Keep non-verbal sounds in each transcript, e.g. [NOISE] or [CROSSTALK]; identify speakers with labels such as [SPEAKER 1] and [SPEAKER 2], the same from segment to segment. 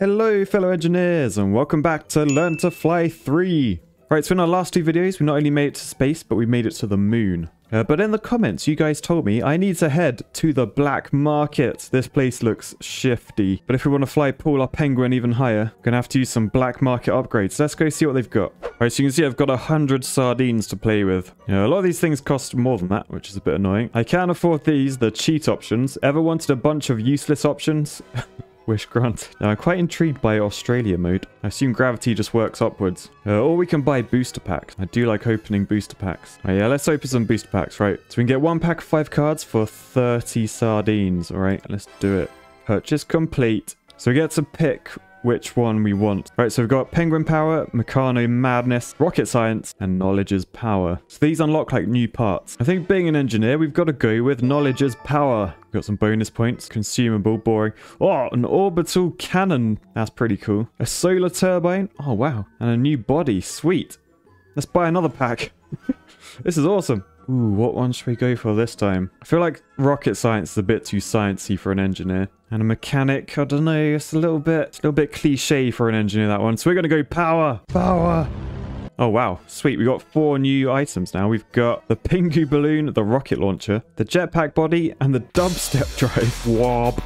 [SPEAKER 1] Hello fellow engineers and welcome back to Learn to Fly 3. Right, so in our last two videos we not only made it to space but we made it to the moon. Uh, but in the comments you guys told me I need to head to the black market. This place looks shifty. But if we want to fly Paul our penguin even higher, we're going to have to use some black market upgrades. Let's go see what they've got. Right, so you can see I've got a hundred sardines to play with. Yeah, a lot of these things cost more than that, which is a bit annoying. I can't afford these, the cheat options. Ever wanted a bunch of useless options? [LAUGHS] Wish grant. Now, I'm quite intrigued by Australia mode. I assume gravity just works upwards. Uh, or we can buy booster packs. I do like opening booster packs. Oh, yeah, let's open some booster packs, right? So we can get one pack of five cards for 30 sardines. All right, let's do it. Purchase complete. So we get to pick which one we want. Right, so we've got Penguin Power, Meccano Madness, Rocket Science, and Knowledge is Power. So these unlock like new parts. I think being an engineer, we've got to go with Knowledge is Power. We've got some bonus points, consumable, boring. Oh, an orbital cannon. That's pretty cool. A solar turbine. Oh, wow. And a new body. Sweet. Let's buy another pack. [LAUGHS] this is awesome. Ooh, what one should we go for this time? I feel like rocket science is a bit too sciencey for an engineer. And a mechanic, I don't know, it's a little bit, a little bit cliche for an engineer, that one. So we're going to go power. Power. Oh, wow. Sweet. We got four new items now. We've got the Pingu balloon, the rocket launcher, the jetpack body, and the dubstep [LAUGHS] drive. Wob.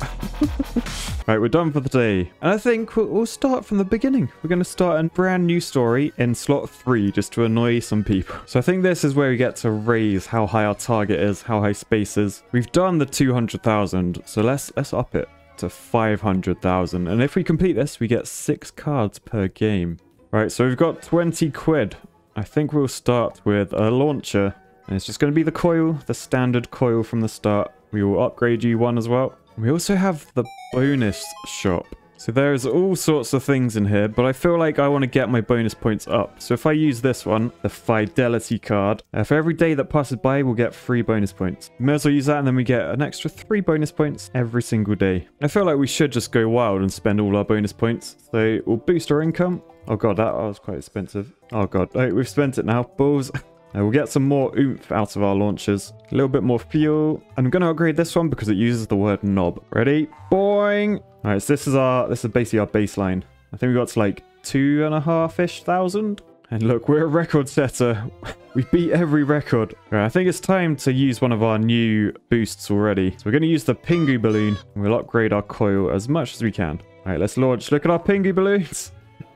[SPEAKER 1] [LAUGHS] right, we're done for the day. And I think we'll, we'll start from the beginning. We're going to start a brand new story in slot three just to annoy some people. So I think this is where we get to raise how high our target is, how high space is. We've done the 200,000, so let's let's up it to 500,000. And if we complete this, we get six cards per game. Right, so we've got 20 quid. I think we'll start with a launcher. And it's just going to be the coil, the standard coil from the start. We will upgrade you one as well. We also have the bonus shop. So there's all sorts of things in here, but I feel like I want to get my bonus points up. So if I use this one, the Fidelity card, uh, for every day that passes by, we'll get three bonus points. We may as well use that, and then we get an extra three bonus points every single day. I feel like we should just go wild and spend all our bonus points. So we'll boost our income. Oh god, that was quite expensive. Oh god, oh, we've spent it now. Balls. [LAUGHS] Uh, we'll get some more oomph out of our launchers. A little bit more fuel. I'm going to upgrade this one because it uses the word knob. Ready? Boing! Alright, so this is our, this is basically our baseline. I think we got to like two and a half-ish thousand. And look, we're a record setter. [LAUGHS] we beat every record. Right, I think it's time to use one of our new boosts already. So we're going to use the Pingu balloon. And we'll upgrade our coil as much as we can. All right, let's launch. Look at our Pingu balloons.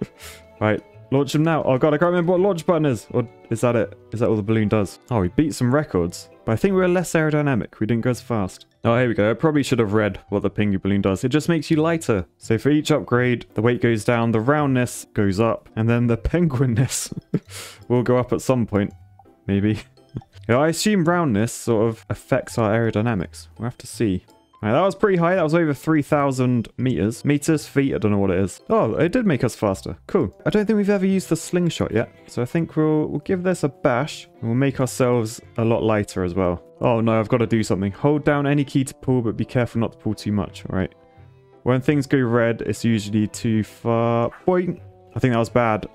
[SPEAKER 1] [LAUGHS] right, Launch them now. Oh god, I can't remember what launch button is. Or is that it? Is that all the balloon does? Oh, we beat some records. But I think we were less aerodynamic. We didn't go as fast. Oh, here we go. I probably should have read what the Pingu balloon does. It just makes you lighter. So for each upgrade, the weight goes down, the roundness goes up, and then the [LAUGHS] penguinness [LAUGHS] will go up at some point. Maybe. [LAUGHS] I assume roundness sort of affects our aerodynamics. We'll have to see. Right, that was pretty high. That was over 3,000 meters. Meters, feet, I don't know what it is. Oh, it did make us faster. Cool. I don't think we've ever used the slingshot yet. So I think we'll, we'll give this a bash. And we'll make ourselves a lot lighter as well. Oh no, I've got to do something. Hold down any key to pull, but be careful not to pull too much. All right. When things go red, it's usually too far. Boing. I think that was bad.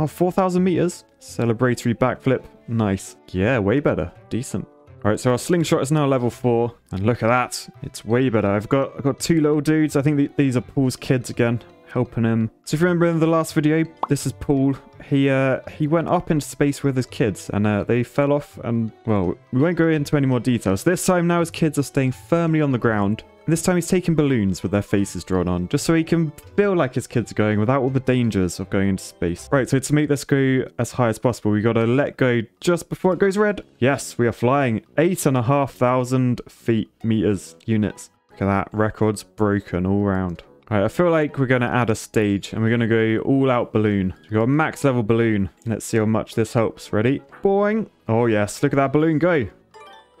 [SPEAKER 1] Oh, 4,000 meters. Celebratory backflip. Nice. Yeah, way better. Decent. Alright, so our slingshot is now level 4. And look at that. It's way better. I've got I've got two little dudes. I think th these are Paul's kids again. Helping him. So if you remember in the last video, this is Paul. He uh, he went up into space with his kids and uh, they fell off and, well, we won't go into any more details. This time now his kids are staying firmly on the ground this time he's taking balloons with their faces drawn on, just so he can feel like his kids are going without all the dangers of going into space. Right, so to make this go as high as possible, we gotta let go just before it goes red. Yes, we are flying eight and a half thousand feet, meters, units. Look at that, records broken all round. Alright, I feel like we're going to add a stage and we're going to go all out balloon. We've got a max level balloon. Let's see how much this helps. Ready? Boing. Oh yes, look at that balloon go.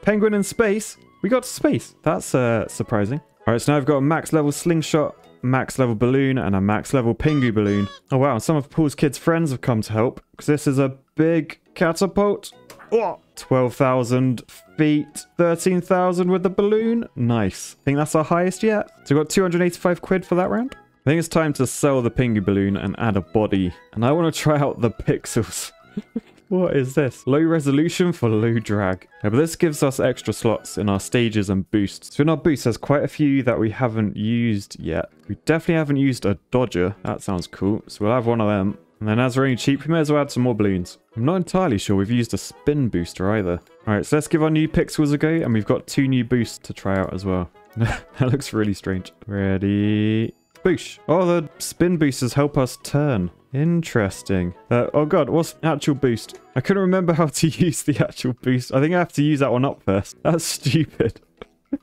[SPEAKER 1] Penguin in space. We got to space. That's uh, surprising. All right, so now I've got a max level slingshot, max level balloon, and a max level pingu balloon. Oh, wow. Some of Paul's kids' friends have come to help because this is a big catapult. Oh, 12,000 feet, 13,000 with the balloon. Nice. I think that's our highest yet. So we got 285 quid for that round. I think it's time to sell the pingu balloon and add a body. And I want to try out the pixels. [LAUGHS] what is this? Low resolution for low drag. Yeah, but this gives us extra slots in our stages and boosts. So in our boosts, there's quite a few that we haven't used yet. We definitely haven't used a dodger. That sounds cool. So we'll have one of them. And then as they're only cheap, we may as well add some more balloons. I'm not entirely sure we've used a spin booster either. Alright, so let's give our new pixels a go. And we've got two new boosts to try out as well. [LAUGHS] that looks really strange. Ready? Boosh. Oh, the spin boosters help us turn. Interesting. Uh, oh god, what's actual boost? I couldn't remember how to [LAUGHS] use the actual boost. I think I have to use that one up first. [LAUGHS] That's stupid.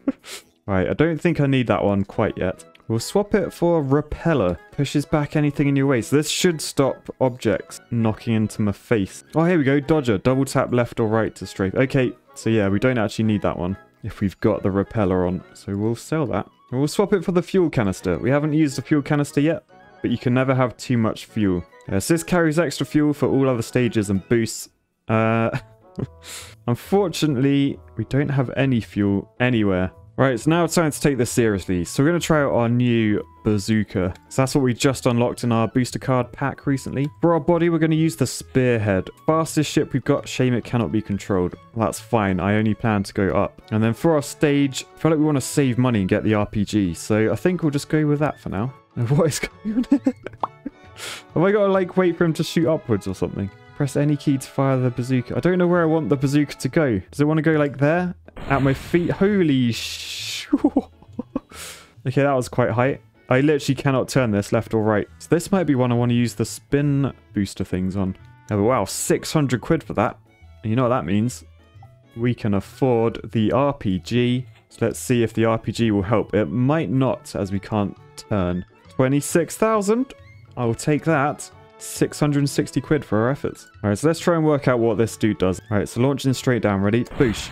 [SPEAKER 1] [LAUGHS] right, I don't think I need that one quite yet. We'll swap it for Repeller. Pushes back anything in your way. So this should stop objects knocking into my face. Oh, here we go. Dodger. Double tap left or right to strafe. Okay, so yeah, we don't actually need that one if we've got the repeller on. So we'll sell that. We'll swap it for the fuel canister. We haven't used the fuel canister yet, but you can never have too much fuel. Uh, so this carries extra fuel for all other stages and boosts. Uh, [LAUGHS] unfortunately, we don't have any fuel anywhere. Right, so now it's time to take this seriously. So we're going to try out our new bazooka. So that's what we just unlocked in our booster card pack recently. For our body, we're going to use the spearhead. Fastest ship we've got, shame it cannot be controlled. That's fine, I only plan to go up. And then for our stage, I feel like we want to save money and get the RPG. So I think we'll just go with that for now. [LAUGHS] What is going on? [LAUGHS] Have I got to like wait for him to shoot upwards or something? Press any key to fire the bazooka. I don't know where I want the bazooka to go. Does it want to go like there? At my feet? Holy sh... [LAUGHS] okay, that was quite high. I literally cannot turn this left or right. So this might be one I want to use the spin booster things on. Oh, wow, 600 quid for that. You know what that means? We can afford the RPG. So let's see if the RPG will help. It might not, as we can't turn. 26,000. I will take that. 660 quid for our efforts. Alright, so let's try and work out what this dude does. Alright, so launching straight down. Ready? Boosh.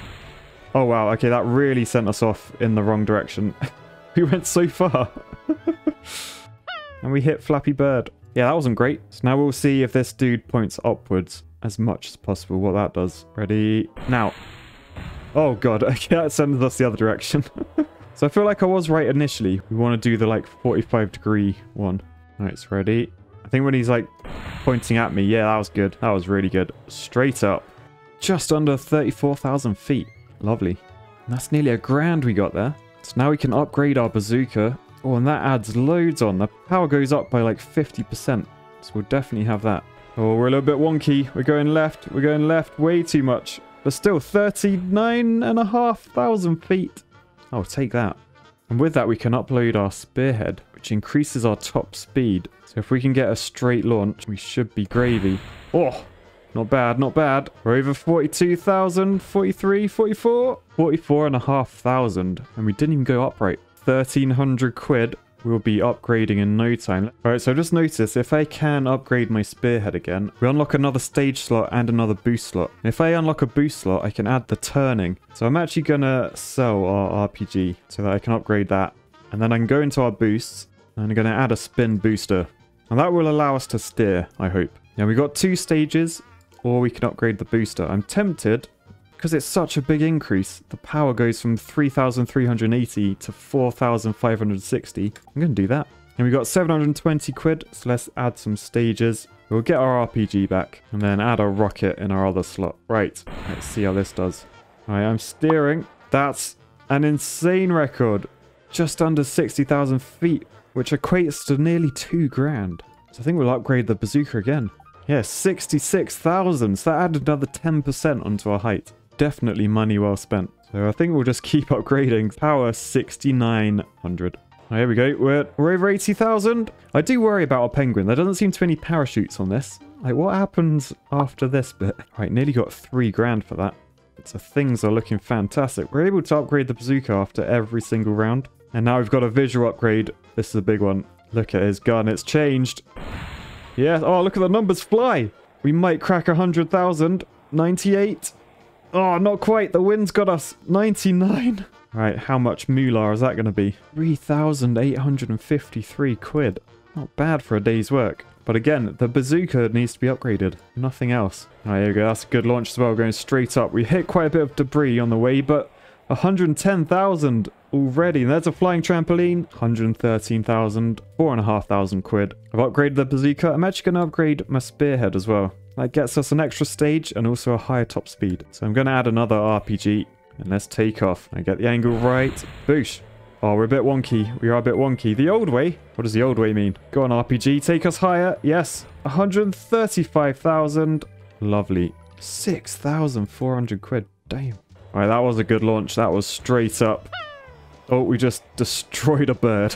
[SPEAKER 1] Oh, wow. Okay, that really sent us off in the wrong direction. [LAUGHS] we went so far. [LAUGHS] and we hit Flappy Bird. Yeah, that wasn't great. So now we'll see if this dude points upwards as much as possible, what that does. Ready? Now. Oh, God. [LAUGHS] Okay, that sends us the other direction. so I feel like I was right initially. We want to do the, like, 45 degree one. All right, so ready? I think when he's, like, pointing at me, yeah, that was good. That was really good. Straight up. Just under 34,000 feet. Lovely. And that's nearly a grand we got there. So now we can upgrade our bazooka. Oh, and that adds loads on. The power goes up by like 50%. So we'll definitely have that. Oh, we're a little bit wonky. We're going left. We're going left way too much. But still, 39,500 feet. I'll take that. And with that, we can upload our spearhead, which increases our top speed. So if we can get a straight launch, we should be gravy. Oh, not bad, not bad. We're over 42,000, 43, 44, 44 and a half thousand. And we didn't even go upright. 1,300 quid. We'll be upgrading in no time. Alright, so just noticed if I can upgrade my spearhead again, we unlock another stage slot and another boost slot. if I unlock a boost slot, I can add the turning. So I'm actually going to sell our RPG so that I can upgrade that. And then I can go into our boosts and I'm going to add a spin booster. And that will allow us to steer, I hope. Now we've got two stages or we can upgrade the booster. I'm tempted, because it's such a big increase, the power goes from 3,380 to 4,560. I'm going to do that. And we've got 720 quid, so let's add some stages. We'll get our RPG back, and then add a rocket in our other slot. Right, let's see how this does. Alright, I'm steering. That's an insane record. Just under 60,000 feet, which equates to nearly two grand. So I think we'll upgrade the bazooka again. Yeah, 66,000. So that added another 10% onto our height. Definitely money well spent. So I think we'll just [LAUGHS] keep upgrading. Power 6,900. Oh, here we go. We're, we're over 80,000. I do worry about our penguin. There doesn't seem to be any parachutes on this. Like, what happens after this bit? Right, nearly got three grand for that. So things are looking fantastic. We're able to upgrade the bazooka after every single round. And now we've got a visual upgrade. This is a big one. Look at his gun. It's changed. Yeah. Oh, look at the numbers fly. We might crack 100,000. 98. Oh, not quite. The wind's got us. 99. Right, how much moolah is that going to be? 3,853 quid. Not bad for a day's work. But again, the bazooka needs to be upgraded. Nothing else. All right, here we go. That's a good launch as well, going straight up. We hit quite a bit of debris on the way, but 110,000 already. And there's a flying trampoline. 113,000. 4,500 quid. I've upgraded the bazooka. I'm actually going to upgrade my spearhead as well. That gets us an extra stage and also a higher top speed. So I'm going to add another RPG and let's take off. I get the angle right. Boosh. Oh, we're a bit wonky. We are a bit wonky. The old way? What does the old way mean? Go on, RPG. Take us higher. Yes. 135,000. Lovely. 6,400 quid. Damn. All right, that was a good launch. That was straight up. Oh, we just destroyed a bird.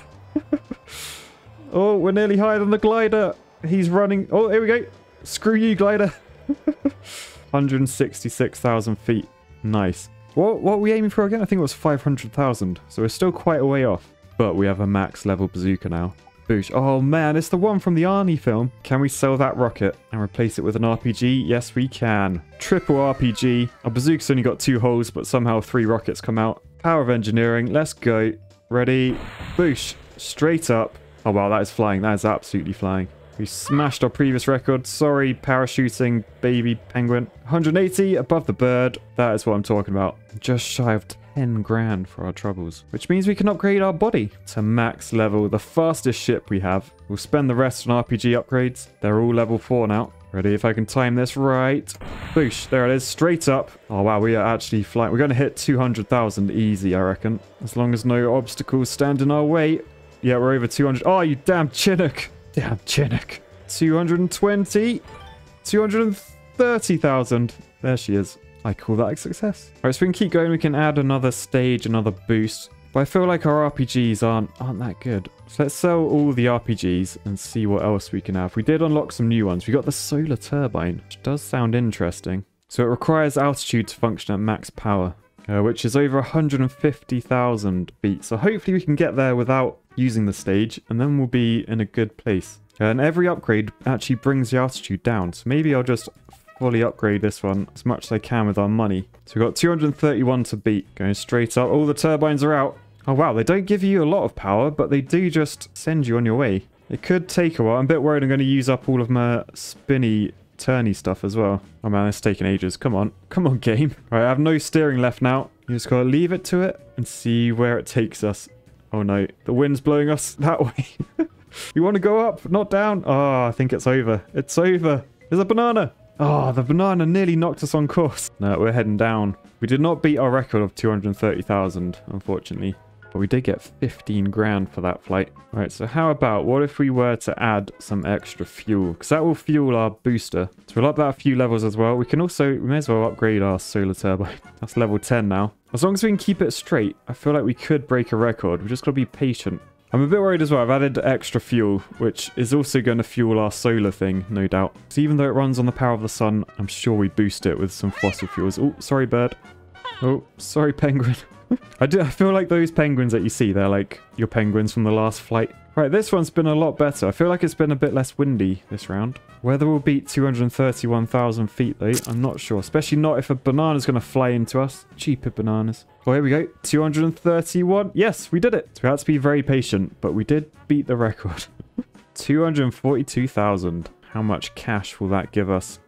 [SPEAKER 1] [LAUGHS] oh, we're nearly higher than the glider. He's running. Oh, here we go. Screw you, glider. [LAUGHS] 166,000 feet. Nice. What, what are we aiming for again? I think it was 500,000. So we're still quite a way off. But we have a max level bazooka now. Boosh. Oh man, it's the one from the Arnie film. Can we sell that rocket and replace it with an RPG? Yes, we can. Triple RPG. Our bazooka's only got two holes, but somehow three rockets come out. Power of engineering. Let's go. Ready. Boosh. Straight up. Oh wow, that is flying. That is absolutely flying. We smashed our previous record. Sorry, parachuting baby penguin. 180 above the bird. That is what I'm talking about. Just shy of 10 grand for our troubles. Which means we can upgrade our body to max level. The fastest ship we have. We'll spend the rest on RPG upgrades. They're all level 4 now. Ready if I can time this right. Boosh, there it is, straight up. Oh wow, we are actually flying. We're going to hit 200,000 easy, I reckon. As long as no obstacles stand in our way. Yeah, we're over 200. Oh, you damn Chinook. Damn, Chinook. 220. 230,000. There she is. I call that a success. All right, so we can keep going. We can add another stage, another boost. But I feel like our RPGs aren't, aren't that good. So let's sell all the RPGs and see what else we can have. We did unlock some new ones. We got the solar turbine, which does sound interesting. So it requires altitude to function at max power, uh, which is over 150,000 feet. So hopefully we can get there without using the stage, and then we'll be in a good place. And every upgrade actually brings the altitude down. So maybe I'll just fully upgrade this one as much as I can with our money. So we've got 231 to beat. Going straight up. All the turbines are out. Oh wow, they don't give you a lot of power, but they do just send you on your way. It could take a while. I'm a bit worried I'm going to use up all of my spinny turny stuff as well. Oh man, it's taking ages. Come on. [LAUGHS] Come on, game. All right, I have no steering left now. You just got to leave it to it and see where it takes us. Oh no, the wind's blowing us [LAUGHS] that way. [LAUGHS] you want to go up, not down? Oh, I think it's over. It's over. There's a banana. Oh, the banana nearly knocked us on course. No, we're heading down. We did not beat our record of 230,000, unfortunately. But we did get 15 grand for that flight. All right, so how about, what if we were to add some extra fuel? Because that will fuel our booster. So we'll up that a few levels as well. We can also, we may as well upgrade our solar turbine. [LAUGHS] That's level 10 now. As long as we can keep it straight, I feel like we could break a record. We just got to be patient. I'm a bit worried as well. I've added extra fuel, which is also going to fuel our solar thing, no doubt. So even though it runs on the power of the sun, I'm sure we boost it with some fossil fuels. Oh, sorry, bird. Oh, sorry, [LAUGHS] penguin. [LAUGHS] I do. I feel like those penguins that you see, they're like your penguins from the last flight. Right, this one's been a lot better. I feel like it's been a bit less windy this round. Whether we'll beat 231,000 feet though, I'm not sure. Especially not if a banana's going to fly into us. Cheaper bananas. Oh, here we go. 231. Yes, we did it. So we had to be very patient, but we did beat the record. [LAUGHS] 242,000. How much cash will that give us?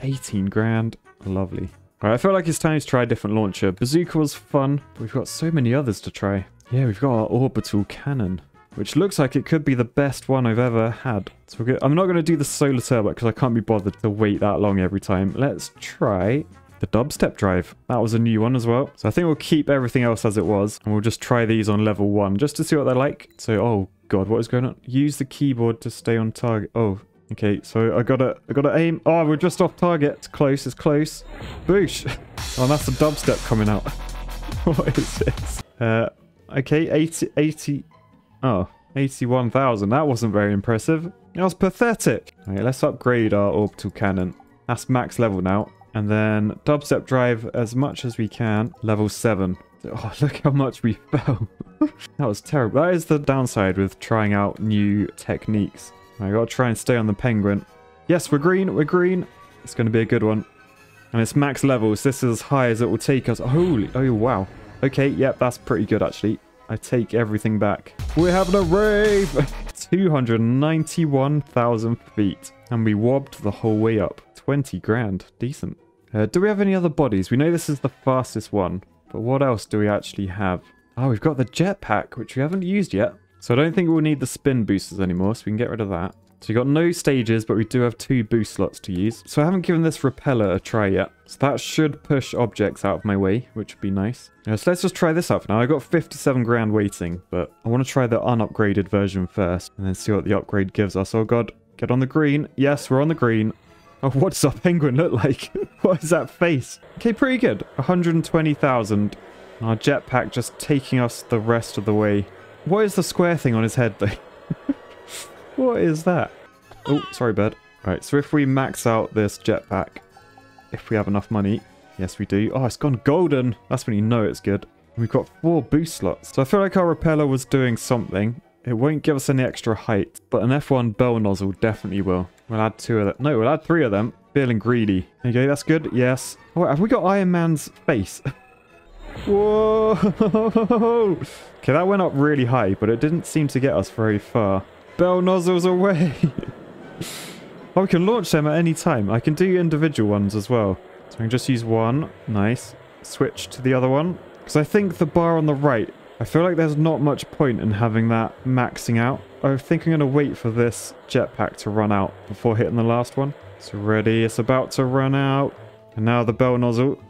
[SPEAKER 1] 18 grand. Lovely. Right, I feel like it's time to try a different launcher. Bazooka was fun, but we've got so many others to try. Yeah, we've got our orbital cannon which looks like it could be the best one I've ever had. So I'm not going to do the solar turbo because I can't be bothered to wait that long every time. Let's try the dubstep drive. That was a new one as well. So I think we'll keep everything else as it was and we'll just try these on level one just to see what they're like. So, oh god, what is going on? Use the keyboard to stay on target. Oh, okay. So I gotta, I gotta aim. Oh, we're just off target. It's close, it's close. Boosh. [LAUGHS] Oh, that's the dubstep coming out. [LAUGHS] what is this? Uh, okay, 80, 80, Oh, 81,000. That wasn't very impressive. That was pathetic. Okay, let's upgrade our orbital cannon. That's max level now. And then dubstep drive as much as we can. Level 7. Oh, [LAUGHS] look how much we [LAUGHS] fell. that was terrible. That is the downside with trying out new techniques. I gotta try and stay on the penguin. Yes, we're green. We're green. It's gonna be a good one. And it's max levels. This is as high as it will take us. Holy, oh wow. Okay, yep, that's pretty good actually. I take everything back. We're having a rave! [LAUGHS] 291,000 feet. And we wobbed the whole way up. 20 grand. Decent. Uh, do we have any other bodies? We know this is the fastest one. But what else do we actually have? Oh, we've got the jetpack, which we haven't used yet. So I don't think we'll need the spin boosters anymore, so we can get rid of that. So we got no stages, but we do have two boost slots to use. So I haven't given this repeller a try yet. So that should push objects out of my way, which would be nice. Yeah, so let's just try this out for now. I got 57 grand waiting, but I want to try the unupgraded version first and then see what the upgrade gives us. Oh god, get on the green. Yes, we're on the green. [LAUGHS] Oh, what does our penguin look like? [LAUGHS] what is that face? Okay, pretty good. 120,000. Our jetpack just taking us the rest of the way. What is the square thing on his head, though? What is that? Oh, sorry, bird. Right, so if we max out this jetpack, if we have enough money, yes, we do. Oh, it's gone golden. That's when you know it's good. We've got four boost slots. So I feel like our repeller was doing something. It won't give us any extra height, but an F1 bell nozzle definitely will. We'll add two of them. No, we'll add three of them. Feeling greedy. Okay, that's good. Yes. Oh, have we got Iron Man's face? [LAUGHS] Whoa! [LAUGHS] Okay, that went up really high, but it didn't seem to get us very far. Bell nozzles away! [LAUGHS] oh, we can launch them at any time. I can do individual ones as well. So I can just use one. Nice. Switch to the other one. Because I think the bar on the right, I feel like there's not much point in having that maxing out. I think I'm going to wait for this jetpack to run out before hitting the last one. It's ready. It's about to run out. And now the bell nozzle.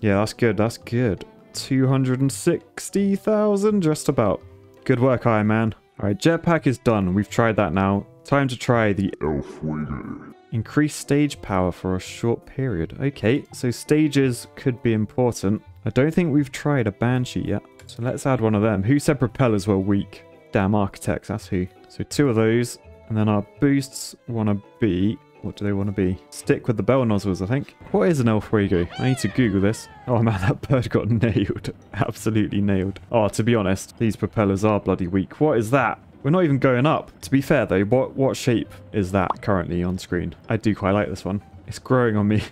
[SPEAKER 1] Yeah, that's good. That's good. 260,000 just about. Good work, Iron Man. Alright, jetpack is done. We've tried that now. Time to try the Elf
[SPEAKER 2] Elfwager.
[SPEAKER 1] increase stage power for a short period. Okay, so stages could be important. I don't think we've tried a Banshee yet. So let's add one of them. Who said propellers were weak? Damn architects, that's who. So two of those. And then our boosts want to be... What do they want to be? Stick with the bell nozzles, I think. What is an Elfwago? I need to Google this. Oh [LAUGHS] man, that bird got nailed. [LAUGHS] Absolutely nailed. Oh, to be honest, these propellers are bloody weak. What is that? We're not even going up. To be fair though, what, what shape is that currently on screen? I do quite like this one. It's growing on me.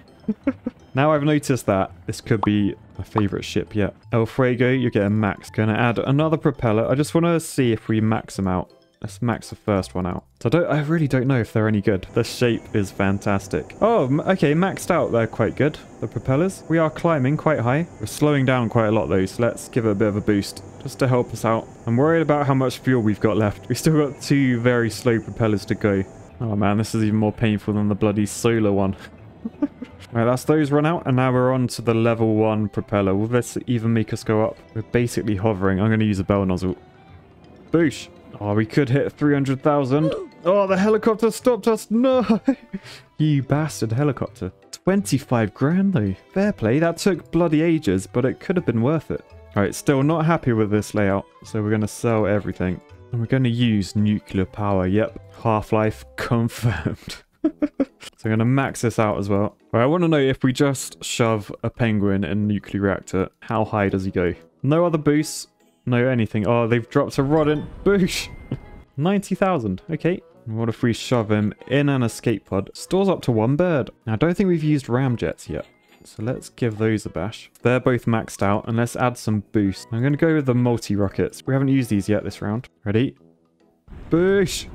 [SPEAKER 1] [LAUGHS] now I've noticed that this could be my favourite ship yet. El Fuego, you're getting max. Gonna add another propeller. I just want to see if we max them out. Let's max the first one out. So I don't, I really don't know if they're any good. The shape is fantastic. Oh, okay, maxed out. They're quite good. The propellers. We are climbing quite high. We're slowing down quite a lot though, so let's give it a bit of a boost just to help us out. I'm worried about how much fuel we've got left. [LAUGHS] We've still got two very slow propellers to go. Oh man, this is even more painful than the bloody solar one. [LAUGHS] Right, that's those run out, and now we're on to the level 1 propeller. Will this even make us go up? We're basically hovering. I'm going to use a bell nozzle. Boosh! Oh, we could hit 300,000. Oh, the helicopter stopped us. No! [LAUGHS] you bastard helicopter. 25 grand, though. Fair play. That took bloody ages, but it could have been worth it. Alright, still not happy with this layout, so we're going to sell everything. And we're going to use nuclear power. Yep, Half-Life confirmed. [LAUGHS] so I'm going to max this out as well. All right, I want to know if we just shove a penguin in a nuclear reactor, how high does he go? No other boosts, no anything. Oh, they've dropped a rodent. Boosh! [LAUGHS] 90,000. Okay. What if we shove him in an escape pod? Stores up to one bird. Now, I don't think we've used ramjets yet. So let's give those a bash. They're both maxed out, and let's add some boost. I'm going to go with the multi-rockets. We haven't used these yet this round. Ready? Boosh!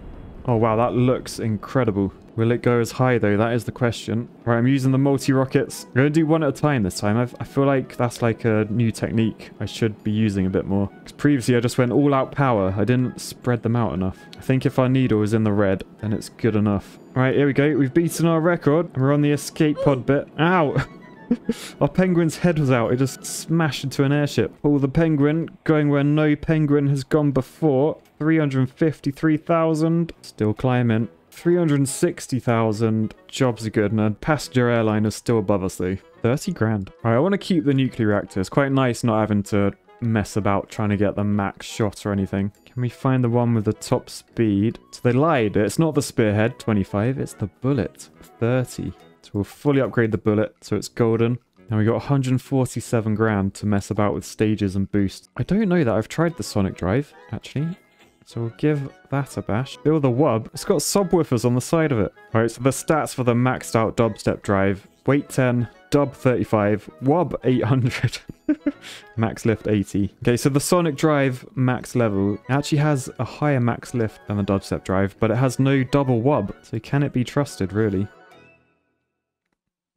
[SPEAKER 1] Oh, wow, that looks incredible. Will it go as high, though? That is the question. Right, I'm using the multi-rockets. I'm going to do one at a time this time. I've, I feel like that's like a new technique I should be using a bit more. Because previously I just went all-out power. I didn't spread them out enough. I think if our needle is in the red, then it's good enough. All right, here we go. We've beaten our record. We're on the escape pod bit. Ow! [LAUGHS] Our penguin's head was out. It just smashed into an airship. Oh, the penguin going where no penguin has gone before. 353,000. Still climbing. 360,000. Jobs are good. And a passenger airline is still above us though. 30 grand. All right, I want to keep the nuclear reactor. It's quite nice not having to mess about trying to get the max shot or anything. Can we find the one with the top speed? So they lied. It's not the spearhead, 25. It's the bullet, 30. So we'll fully upgrade the bullet so it's golden. Now we got 147 grand to mess about with stages and boosts. I don't know that I've tried the sonic drive, actually. So we'll give that a bash. Build the wub. It's got subwoofers on the side of it. All right, so the stats for the maxed out dubstep drive. Weight 10, dub 35, wub 800, [LAUGHS] max lift 80. Okay, so the sonic drive max level actually has a higher max lift than the dubstep drive, but it has no double wub. So can it be trusted, really?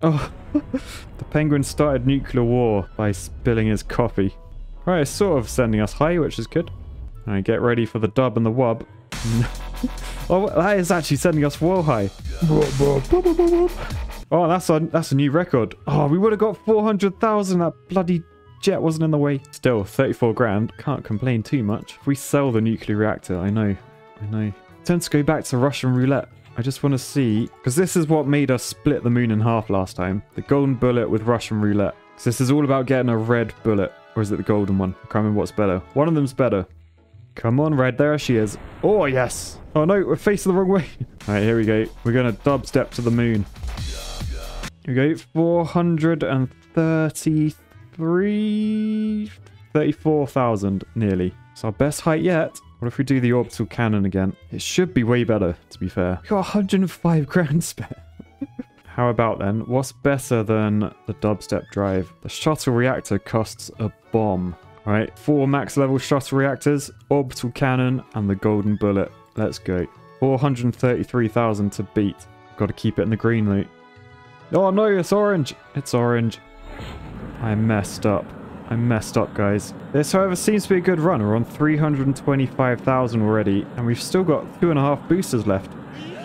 [SPEAKER 1] Oh, [LAUGHS] the penguin started nuclear war by spilling his coffee. Right, it's sort of sending us high, which is good. All right, get ready for the dub and the wub. [LAUGHS] oh, that is actually sending us wall high. Oh, that's a that's a new record. Oh, we would have got 400,000. That bloody jet wasn't in the way. Still, 34 grand. Can't complain too much. If we sell the nuclear reactor, I know. I know. Time to go back to Russian roulette. I just want to see, because this is what made us split the moon in half last time. The golden bullet with Russian roulette. So this is all about getting a red bullet. Or is it the golden one? I can't remember what's better. One of them's better. Come on, red. There she is. Oh, yes. Oh, no. We're facing the wrong way. All [LAUGHS] right, here we go. We're going to dubstep to the moon. Here we go. 433... 34,000, nearly. It's our best height yet. What if we do the orbital cannon again? It should be way better, to be fair. We got 105 grand [LAUGHS] spare. How about then? What's better than the dubstep drive? The shuttle reactor costs a bomb. Right, four max level shuttle reactors, orbital cannon, and the golden bullet. Let's go. 433,000 to beat. Got to keep it in the green loot. Oh no, it's orange. It's orange. I messed up. I messed up, guys. This, however, seems to be a good run. We're on 325,000 already, and we've still got two and a half boosters left.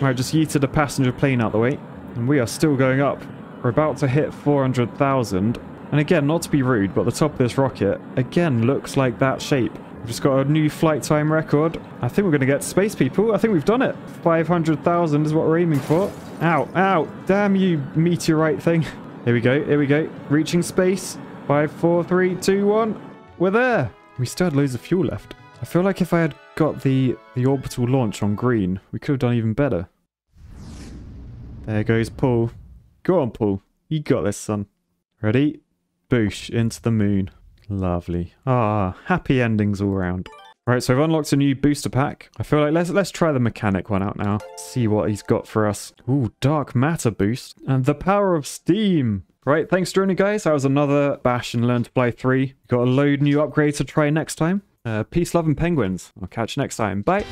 [SPEAKER 1] Right, just yeeted a passenger plane out the way, and we are still going up. We're about to hit 400,000. And again, not to be rude, but the top of this rocket, again, looks like that shape. We've just got a new flight time record. I think we're going to get space people. I think we've done it. 500,000 is what we're aiming for. Ow, ow. Damn you, meteorite thing. [LAUGHS] Here we go, here we go. Reaching space. Five, four, three, two, one. We're there. We still had loads of fuel left. I feel like if I had got the, the orbital launch on green, we could have done even better. There goes Paul. Go on, Paul. You got this, son. Ready? Boosh into the moon. Lovely. Ah, happy endings all around. Right, so I've unlocked a new booster pack. I feel like let's let's try the mechanic one out now. See what he's got for us. Ooh, dark matter boost. And the power of steam. Right, thanks joining guys. That was another Bash and Learn to Fly 3. Got a load new upgrades to try next time. Uh, peace, love, and penguins. I'll catch you next time. Bye.